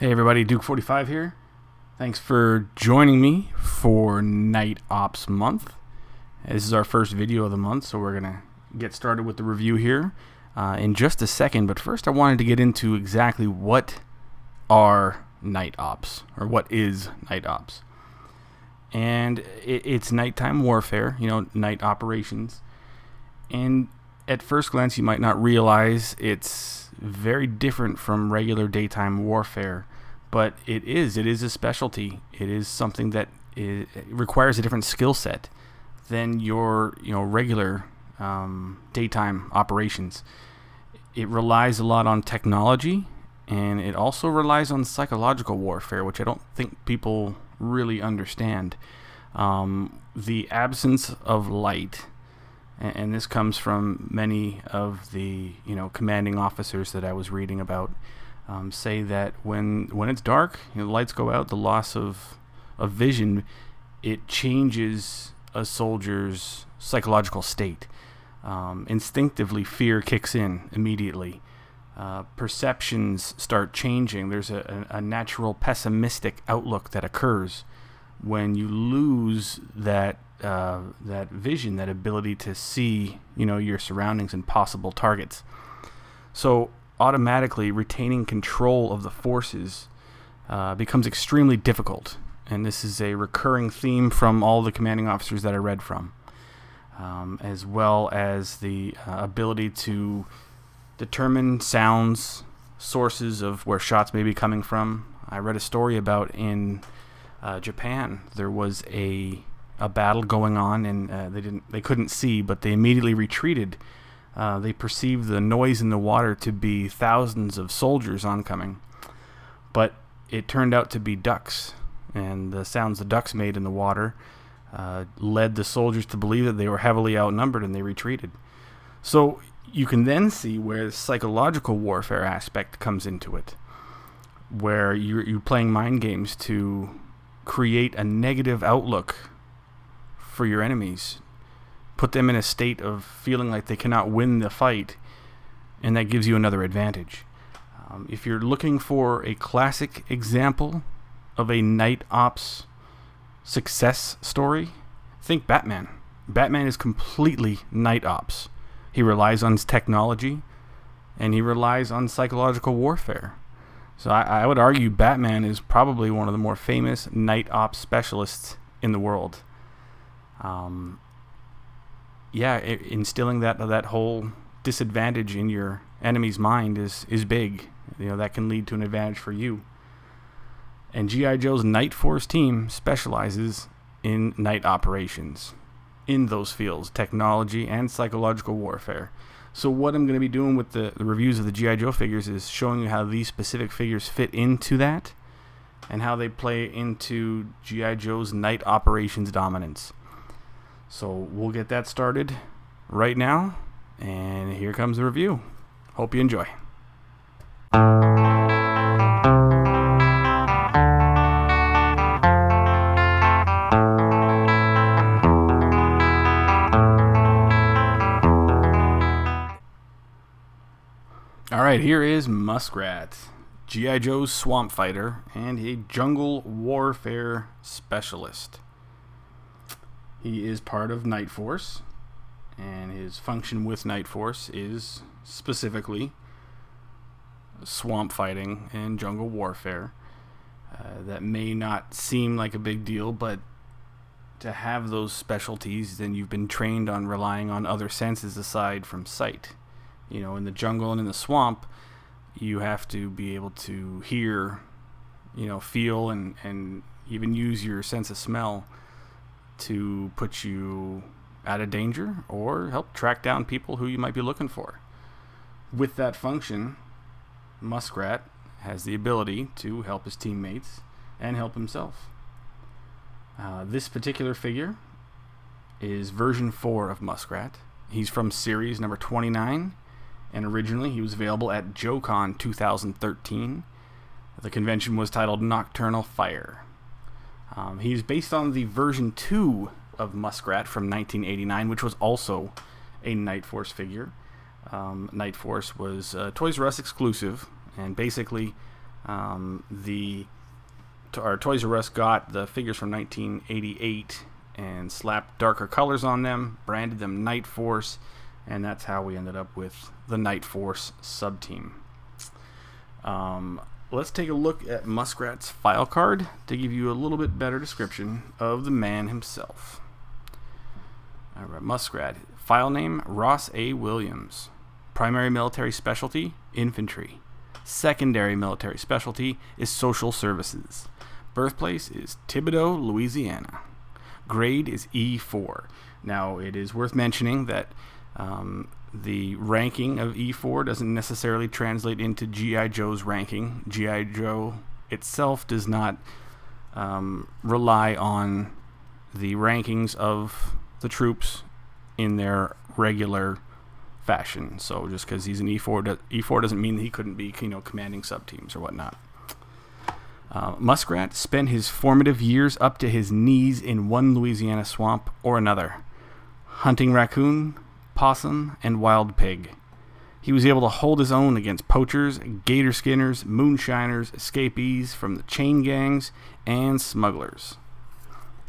Hey everybody, Duke45 here. Thanks for joining me for Night Ops Month. This is our first video of the month, so we're going to get started with the review here uh, in just a second. But first, I wanted to get into exactly what are Night Ops, or what is Night Ops. And it, it's nighttime warfare, you know, night operations. And at first glance, you might not realize it's very different from regular daytime warfare but it is it is a specialty. It is something that is, requires a different skill set than your you know regular um, daytime operations. It relies a lot on technology and it also relies on psychological warfare which I don't think people really understand. Um, the absence of light and, and this comes from many of the you know commanding officers that I was reading about um, say that when when it's dark, the lights go out, the loss of of vision, it changes a soldier's psychological state. Um, instinctively, fear kicks in immediately. Uh, perceptions start changing. There's a, a, a, natural pessimistic outlook that occurs when you lose that uh, that vision, that ability to see, you know, your surroundings and possible targets. So automatically retaining control of the forces uh, becomes extremely difficult. And this is a recurring theme from all the commanding officers that I read from, um, as well as the uh, ability to determine sounds, sources of where shots may be coming from. I read a story about in uh, Japan there was a a battle going on and uh, they didn't they couldn't see, but they immediately retreated uh, they perceived the noise in the water to be thousands of soldiers oncoming, but it turned out to be ducks, and the sounds the ducks made in the water uh, led the soldiers to believe that they were heavily outnumbered and they retreated. So you can then see where the psychological warfare aspect comes into it, where you're, you're playing mind games to create a negative outlook for your enemies put them in a state of feeling like they cannot win the fight, and that gives you another advantage. Um, if you're looking for a classic example of a night ops success story, think Batman. Batman is completely night ops. He relies on technology, and he relies on psychological warfare. So I, I would argue Batman is probably one of the more famous night ops specialists in the world. Um, yeah, it, instilling that that whole disadvantage in your enemy's mind is is big. You know that can lead to an advantage for you. And GI Joe's Night Force team specializes in night operations in those fields, technology and psychological warfare. So what I'm going to be doing with the, the reviews of the GI Joe figures is showing you how these specific figures fit into that and how they play into GI Joe's night operations dominance. So we'll get that started right now. And here comes the review. Hope you enjoy. All right, here is Muskrat, G.I. Joe's swamp fighter, and a jungle warfare specialist. He is part of Night Force, and his function with Night Force is specifically swamp fighting and jungle warfare. Uh, that may not seem like a big deal, but to have those specialties, then you've been trained on relying on other senses aside from sight. You know, in the jungle and in the swamp, you have to be able to hear, you know, feel, and, and even use your sense of smell to put you out of danger or help track down people who you might be looking for. With that function, Muskrat has the ability to help his teammates and help himself. Uh, this particular figure is version 4 of Muskrat. He's from series number 29, and originally he was available at JoeCon 2013. The convention was titled Nocturnal Fire. Um, he's based on the version 2 of Muskrat from 1989, which was also a Night Force figure. Um, Night Force was a Toys R Us exclusive, and basically Um, the our Toys R Us got the figures from 1988 and slapped darker colors on them, branded them Night Force, and that's how we ended up with the Night Force sub team. Um, let's take a look at Muskrat's file card to give you a little bit better description of the man himself. All right, Muskrat. File name Ross A. Williams. Primary military specialty infantry. Secondary military specialty is social services. Birthplace is Thibodaux, Louisiana. Grade is E4. Now, it is worth mentioning that um, the ranking of E4 doesn't necessarily translate into G.I. Joe's ranking. G.I. Joe itself does not um, rely on the rankings of the troops in their regular fashion. So just because he's an E4, E4 doesn't mean he couldn't be, you know, commanding sub teams or whatnot. Uh, Muskrat spent his formative years up to his knees in one Louisiana swamp or another, hunting raccoon, possum, and wild pig. He was able to hold his own against poachers, gator skinners, moonshiners, escapees from the chain gangs, and smugglers.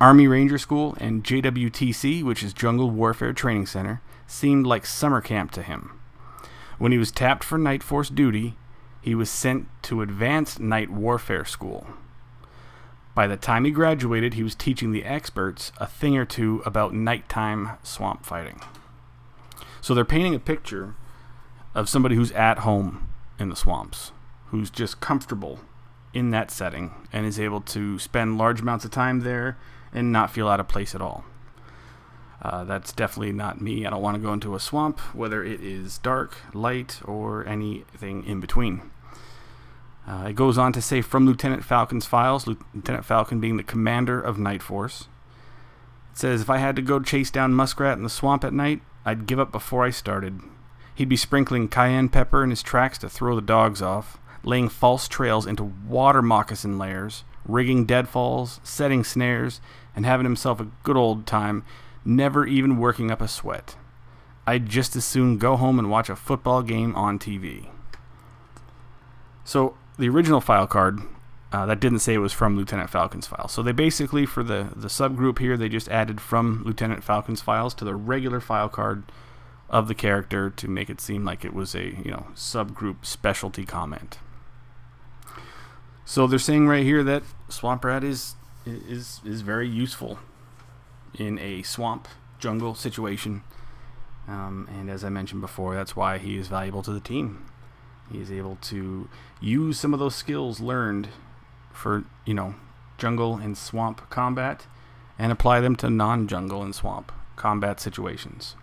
Army Ranger School and JWTC, which is Jungle Warfare Training Center, seemed like summer camp to him. When he was tapped for night force duty, he was sent to Advanced Night Warfare School. By the time he graduated, he was teaching the experts a thing or two about nighttime swamp fighting. So they're painting a picture of somebody who's at home in the swamps, who's just comfortable in that setting and is able to spend large amounts of time there and not feel out of place at all. Uh, that's definitely not me. I don't want to go into a swamp, whether it is dark, light, or anything in between. Uh, it goes on to say from Lieutenant Falcon's files, Lieutenant Falcon being the commander of Night Force. It says, If I had to go chase down Muskrat in the swamp at night, I'd give up before I started. He'd be sprinkling cayenne pepper in his tracks to throw the dogs off, laying false trails into water moccasin layers, rigging deadfalls, setting snares, and having himself a good old time, never even working up a sweat. I'd just as soon go home and watch a football game on TV. So, the original file card uh, that didn't say it was from Lieutenant Falcon's file. So they basically, for the, the subgroup here, they just added from Lieutenant Falcon's files to the regular file card of the character to make it seem like it was a you know subgroup specialty comment. So they're saying right here that Swamp Rat is is is very useful in a swamp jungle situation, um, and as I mentioned before, that's why he is valuable to the team. He is able to use some of those skills learned for, you know, jungle and swamp combat and apply them to non-jungle and swamp combat situations.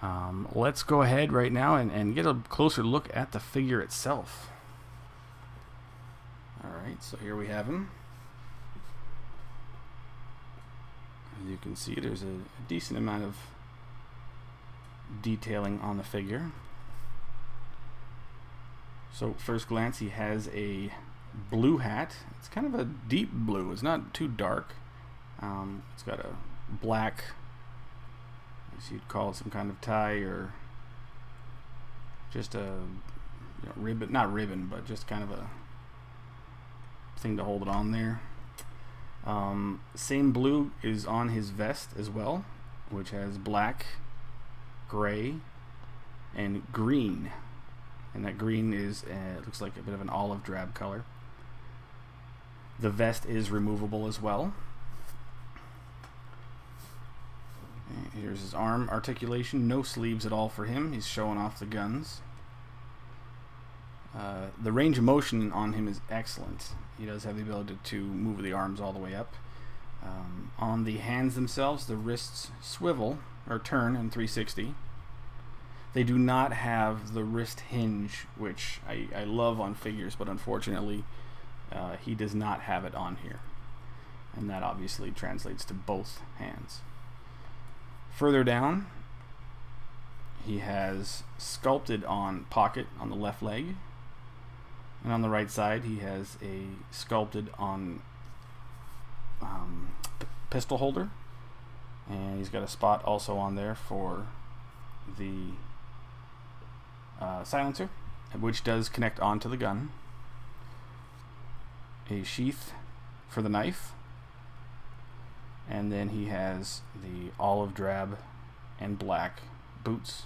Um, let's go ahead right now and, and get a closer look at the figure itself. Alright, so here we have him. As you can see, there's a, a decent amount of detailing on the figure. So first glance, he has a blue hat. It's kind of a deep blue. It's not too dark. Um, it's got a black, guess you'd call it some kind of tie or just a you know, ribbon, not ribbon, but just kind of a thing to hold it on there. Um, same blue is on his vest as well, which has black, gray, and green. And that green is, uh, looks like a bit of an olive drab color. The vest is removable as well. here's his arm articulation. No sleeves at all for him. He's showing off the guns. Uh, the range of motion on him is excellent. He does have the ability to move the arms all the way up. Um, on the hands themselves, the wrists swivel or turn in 360. They do not have the wrist hinge, which I, I love on figures, but unfortunately uh, he does not have it on here. And that obviously translates to both hands. Further down, he has sculpted on pocket on the left leg. And on the right side, he has a sculpted on um, pistol holder. And he's got a spot also on there for the uh, silencer, which does connect onto the gun. A sheath for the knife. And then he has the olive drab and black boots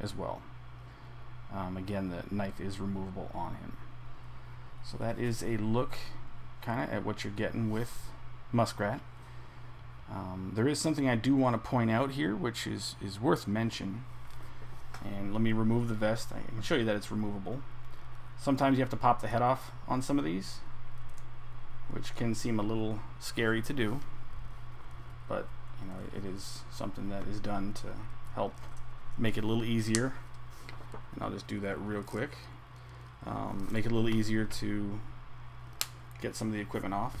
as well. Um, again, the knife is removable on him. So that is a look kind of at what you're getting with Muskrat. Um, there is something I do want to point out here, which is, is worth mention. And let me remove the vest. I can show you that it's removable. Sometimes you have to pop the head off on some of these, which can seem a little scary to do. But, you know, it is something that is done to help make it a little easier. And I'll just do that real quick. Um, make it a little easier to get some of the equipment off.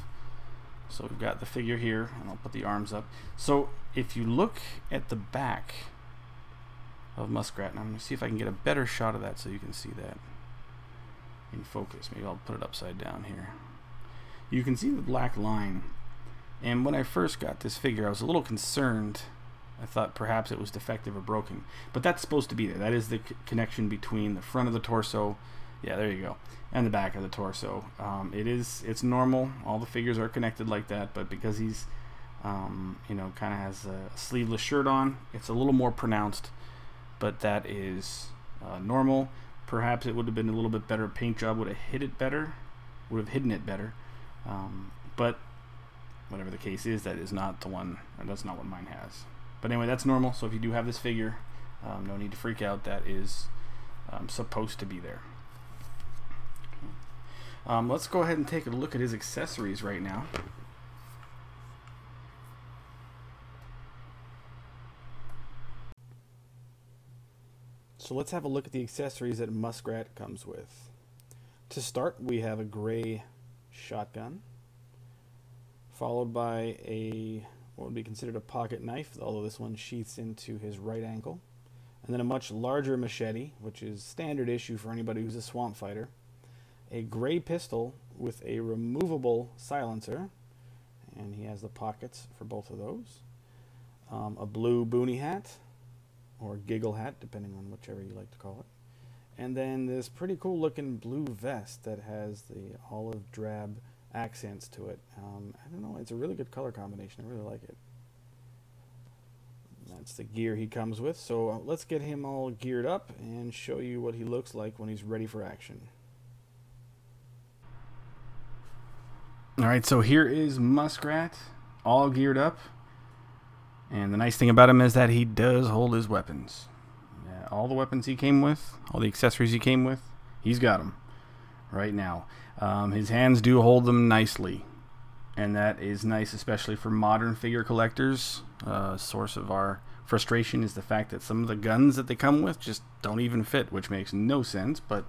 So we've got the figure here, and I'll put the arms up. So if you look at the back of Muskrat, and I'm going to see if I can get a better shot of that so you can see that in focus. Maybe I'll put it upside down here. You can see the black line. And when I first got this figure, I was a little concerned. I thought perhaps it was defective or broken. But that's supposed to be there. That is the connection between the front of the torso yeah, there you go. And the back of the torso. Um, it is, it's normal. All the figures are connected like that, but because he's, um, you know, kind of has a sleeveless shirt on, it's a little more pronounced, but that is uh, normal. Perhaps it would have been a little bit better paint job, would have hit it better, would have hidden it better. Um, but whatever the case is, that is not the one, that's not what mine has. But anyway, that's normal. So if you do have this figure, um, no need to freak out. That is um, supposed to be there. Um, let's go ahead and take a look at his accessories right now. So let's have a look at the accessories that Muskrat comes with. To start, we have a gray shotgun, followed by a what would be considered a pocket knife, although this one sheaths into his right ankle, and then a much larger machete, which is standard issue for anybody who's a swamp fighter a gray pistol with a removable silencer, and he has the pockets for both of those. Um, a blue boonie hat, or giggle hat, depending on whichever you like to call it. And then this pretty cool looking blue vest that has the olive drab accents to it. Um, I don't know, it's a really good color combination. I really like it. That's the gear he comes with. So uh, let's get him all geared up and show you what he looks like when he's ready for action. All right, so here is Muskrat, all geared up. And the nice thing about him is that he does hold his weapons. All the weapons he came with, all the accessories he came with, he's got them right now. Um, his hands do hold them nicely. And that is nice, especially for modern figure collectors. Uh, source of our frustration is the fact that some of the guns that they come with just don't even fit, which makes no sense. But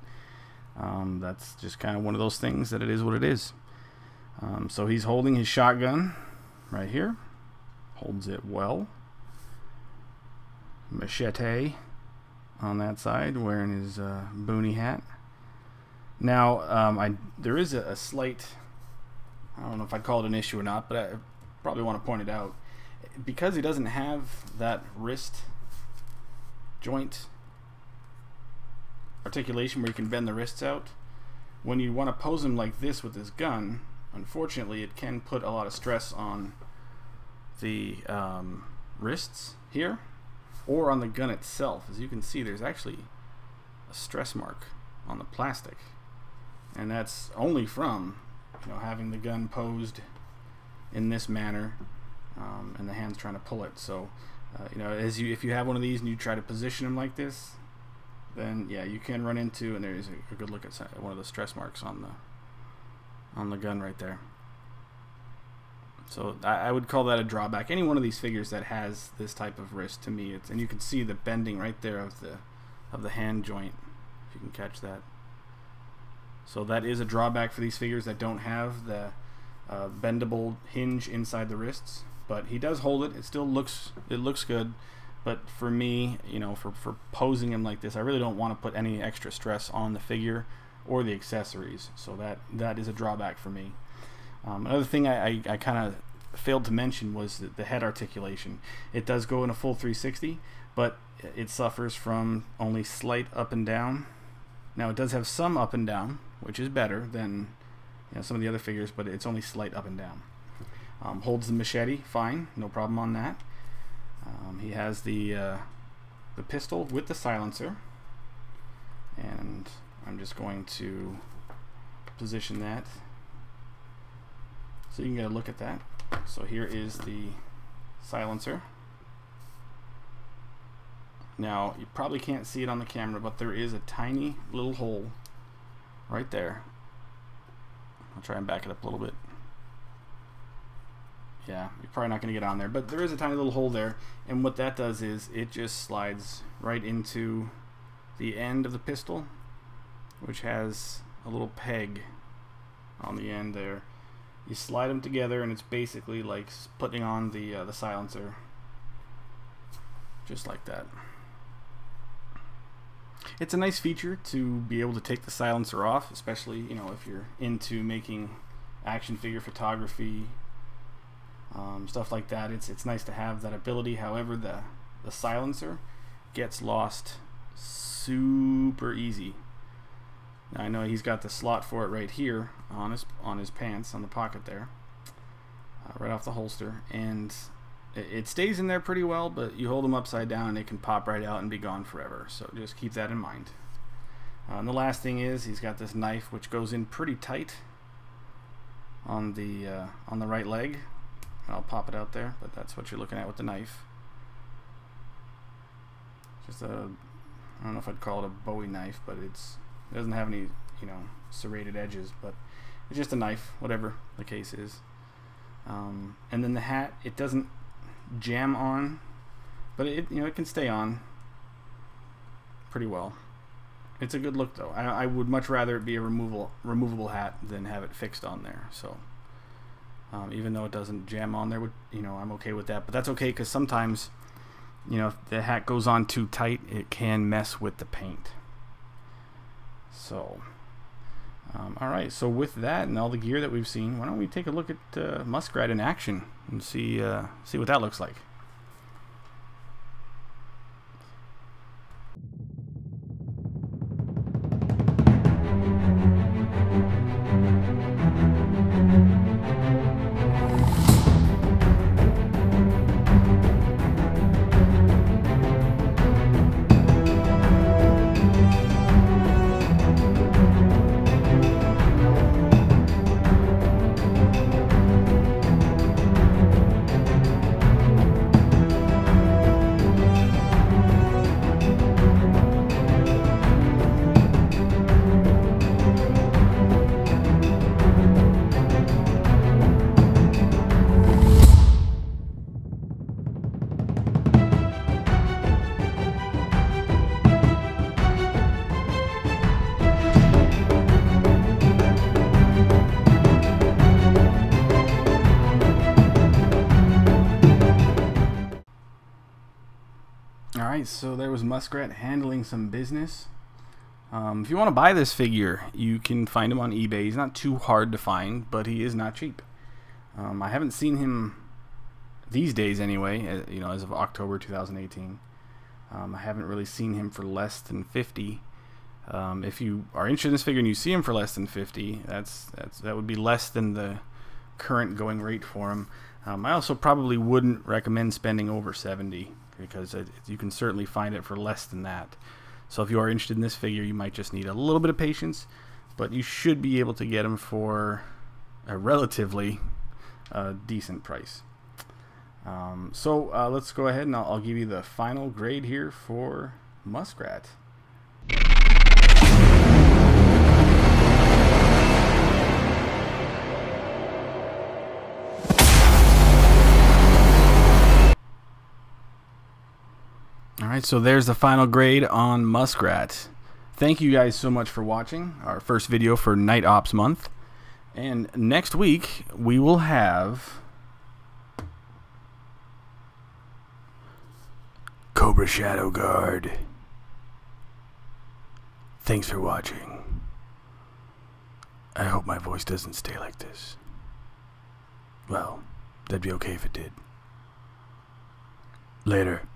um, that's just kind of one of those things that it is what it is. Um, so he's holding his shotgun right here. Holds it well. Machete on that side, wearing his uh, boonie hat. Now, um, I there is a, a, slight, I don't know if I'd call it an issue or not, but I probably want to point it out. Because he doesn't have that wrist joint articulation where you can bend the wrists out, when you want to pose him like this with his gun, unfortunately, it can put a lot of stress on the um, wrists here or on the gun itself. As you can see, there's actually a stress mark on the plastic. And that's only from you know, having the gun posed in this manner um, and the hands trying to pull it. So, uh, you know, as you if you have one of these and you try to position them like this, then yeah, you can run into and there's a, a good look at one of the stress marks on the on the gun right there. So I, I, would call that a drawback. Any one of these figures that has this type of wrist to me, it's and you can see the bending right there of the of the hand joint, if you can catch that. So that is a drawback for these figures that don't have the uh, bendable hinge inside the wrists. But he does hold it. It still looks it looks good. But for me, you know, for, for posing him like this, I really don't want to put any extra stress on the figure or the accessories. So that that is a drawback for me. Um, another thing I, I, I kind of failed to mention was the, the head articulation. It does go in a full 360, but it suffers from only slight up and down. Now it does have some up and down, which is better than you know, some of the other figures, but it's only slight up and down. Um, holds the machete, fine, no problem on that. Um, he has the uh, the pistol with the silencer, and I'm just going to position that so you can get a look at that. So here is the silencer. Now, you probably can't see it on the camera, but there is a tiny little hole right there. I'll try and back it up a little bit. Yeah, you're probably not going to get on there, but there is a tiny little hole there, and what that does is it just slides right into the end of the pistol, which has a little peg on the end there. You slide them together, and it's basically like putting on the uh, the silencer, just like that. It's a nice feature to be able to take the silencer off, especially you know if you're into making action figure photography, um, stuff like that. It's it's nice to have that ability. However, the the silencer gets lost super easy. Now I know he's got the slot for it right here on his on his pants on the pocket there, uh, right off the holster, and it, stays in there pretty well, but you hold them upside down and it can pop right out and be gone forever. So just keep that in mind. Uh, and the last thing is he's got this knife which goes in pretty tight on the uh, on the right leg. And I'll pop it out there, but that's what you're looking at with the knife. Just a I don't know if I'd call it a Bowie knife, but it's it doesn't have any you know serrated edges, but it's just a knife, whatever the case is. Um, and then the hat, it doesn't jam on, but it you know it can stay on pretty well. It's a good look though. I, I would much rather it be a removable removable hat than have it fixed on there. So um, even though it doesn't jam on there, you know I'm okay with that. But that's okay because sometimes you know if the hat goes on too tight, it can mess with the paint. So. Um, all right, so with that and all the gear that we've seen, why don't we take a look at uh, Muskrat in action and see uh, see what that looks like. So there was Muskrat handling some business. Um, if you want to buy this figure, you can find him on eBay. He's not too hard to find, but he is not cheap. Um, I haven't seen him these days anyway, uh, you know, as of October 2018. Um, I haven't really seen him for less than 50. Um, if you are interested in this figure and you see him for less than 50, that's, that's that would be less than the current going rate for him. Um, I also probably wouldn't recommend spending over 70 because it, you can certainly find it for less than that. So if you are interested in this figure, you might just need a little bit of patience, but you should be able to get them for a relatively uh, decent price. Um, so uh, let's go ahead and I'll, I'll give you the final grade here for Muskrat. Alright, so there's the final grade on Muskrat. Thank you guys so much for watching our first video for Night Ops month. And next week, we will have... Cobra Shadow Guard. Thanks for watching. I hope my voice doesn't stay like this. Well, that'd be okay if it did. Later.